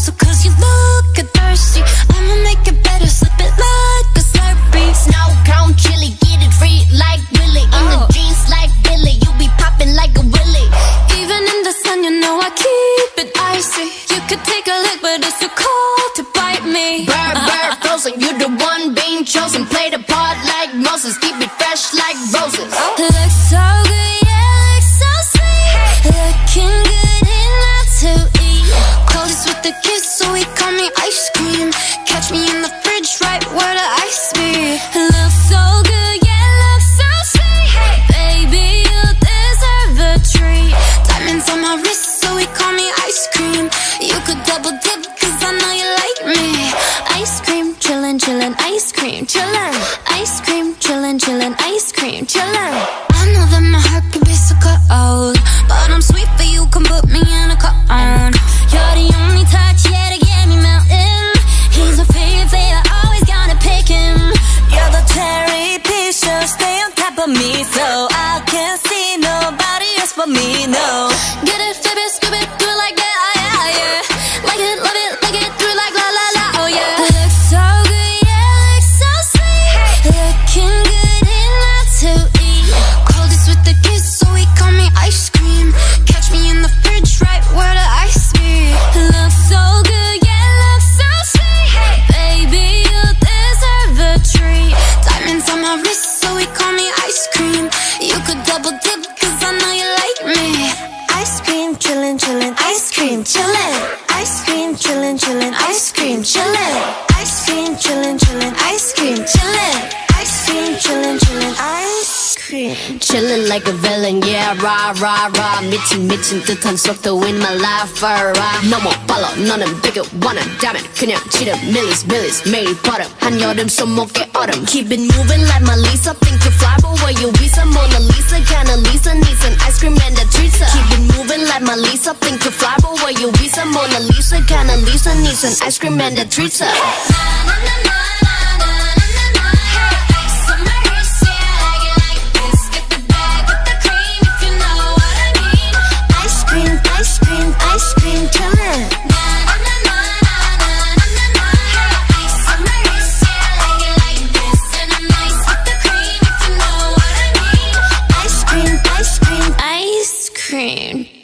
closer cause you look a thirsty. I'ma make it better, slip it like a slurpee Snow cone chili, get it free like Willy In oh. the jeans like Billy, you be popping like a willy Even in the sun you know I keep it icy. You could take a lick but it's too cold to bite me. Bird, bird, frozen, you the one being chosen. Play the part like Moses, keep it fresh like roses. Ice cream. Catch me in the fridge, right where the ice be. Looks so good, yeah, looks so sweet. Hey. Baby, you deserve a treat. Diamonds on my wrist, so he call me ice cream. You could double dip, cause I know you like me. Ice cream, chillin', chillin', ice cream, chillin'. Ice cream, chillin', chillin', ice cream, chillin'. I know that my heart can be so cold, but I'm sweet for you, can put me in a cone. Else me, no. Get it, flip chillin', chillin', ice cream, chillin'. Ice cream, chillin', chillin', ice cream, chillin'. Ice cream, chillin', chillin', ice cream, chillin'. Ice cream, chillin', chillin', ice cream. Chillin' like a villain, yeah, rah, rah, rah. 미친, 미친 듯한 속도 in my life, alright. 너못 빨라, 너는 되게 원한다면 그냥 지름, 밀리스, 밀리스, 매일 버릇. 한여름 손목에 얼음. Keep it moving like my Lisa. Think you fly, but where you visa? Mona Lisa, kinda Lisa, needs Mona Lisa, think you fly, but where you visa? Mona Lisa, kinda Lisa needs an ice cream and a treat. cream.